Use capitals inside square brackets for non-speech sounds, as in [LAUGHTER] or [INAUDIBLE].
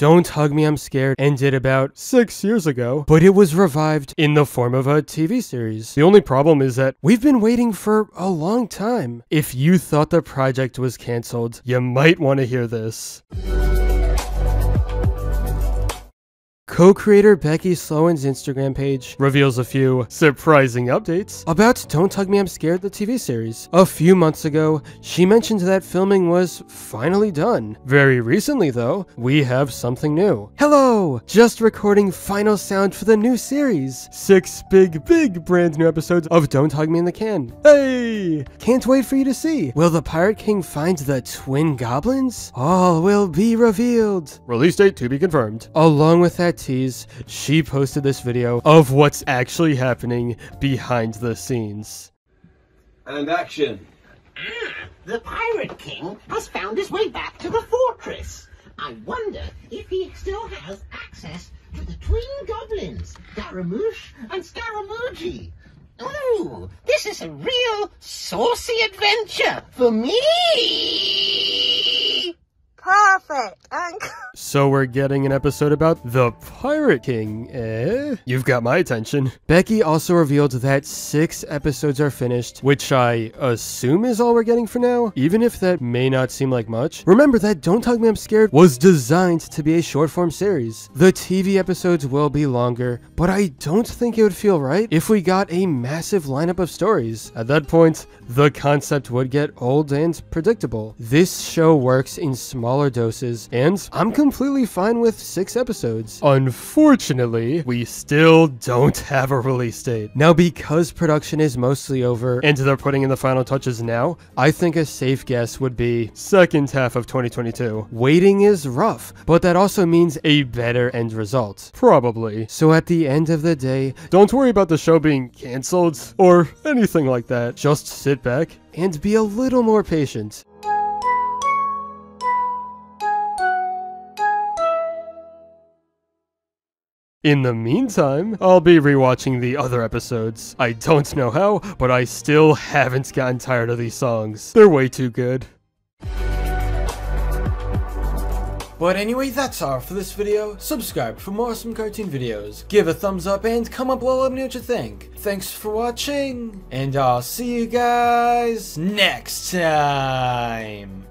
Don't Hug Me I'm Scared ended about six years ago, but it was revived in the form of a TV series. The only problem is that we've been waiting for a long time. If you thought the project was cancelled, you might want to hear this. Co-creator Becky Sloan's Instagram page reveals a few surprising updates about Don't Hug Me I'm Scared the TV series. A few months ago, she mentioned that filming was finally done. Very recently though, we have something new. Hello! Just recording final sound for the new series. Six big, big brand new episodes of Don't Hug Me in the Can. Hey! Can't wait for you to see. Will the Pirate King find the twin goblins? All will be revealed. Release date to be confirmed. Along with that tease, she posted this video of what's actually happening behind the scenes. And action. Ah, the Pirate King has found his way back to the fortress. I wonder if he still has access to the twin goblins, Garamouche and Scaramouche. Ooh, this is a real saucy adventure for me! Perfect. [LAUGHS] So we're getting an episode about the Pirate King, eh? You've got my attention. Becky also revealed that six episodes are finished, which I assume is all we're getting for now, even if that may not seem like much. Remember that Don't Hug Me I'm Scared was designed to be a short form series. The TV episodes will be longer, but I don't think it would feel right if we got a massive lineup of stories. At that point, the concept would get old and predictable. This show works in smaller doses, and I'm completely fine with six episodes. Unfortunately, we still don't have a release date. Now, because production is mostly over and they're putting in the final touches now, I think a safe guess would be second half of 2022. Waiting is rough, but that also means a better end result. Probably. So at the end of the day, don't worry about the show being cancelled or anything like that. Just sit back and be a little more patient. In the meantime, I'll be rewatching the other episodes. I don't know how, but I still haven't gotten tired of these songs. They're way too good. But anyway, that's all for this video. Subscribe for more awesome cartoon videos. Give a thumbs up and comment below let me know what you think. Thanks for watching, and I'll see you guys next time.